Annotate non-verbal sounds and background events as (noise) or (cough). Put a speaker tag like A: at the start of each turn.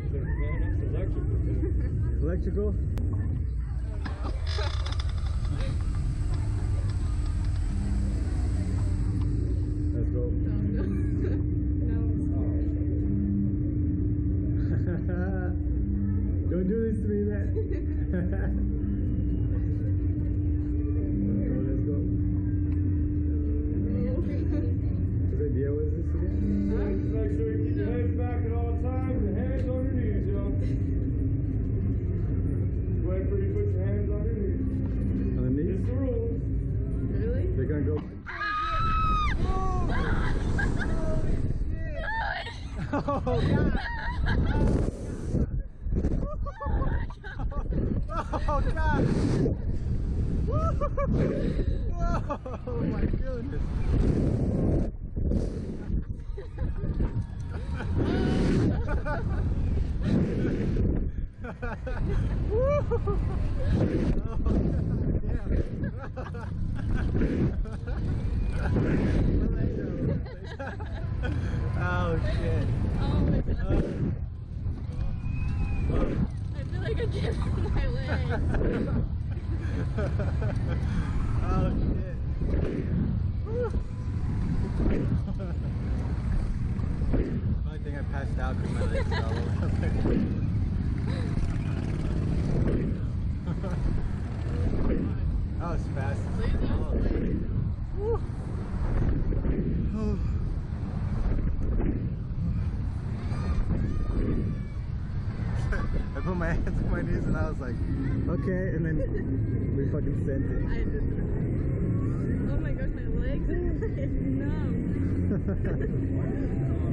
A: shit, man. That's electrical.
B: Electrical? Let's go. (laughs) Don't do this to me, man. (laughs) Oh, my goodness. (laughs) Oh, shit.
C: Oh my god. Oh. Oh. I feel like I can't feel my legs.
B: Oh, shit. Only thing I passed out because my legs fell over. That was fast. I put my (laughs) hands on my knees and I was like, okay, and then we fucking sent it.
C: I did. Oh my gosh, my legs (laughs) are numb. (laughs)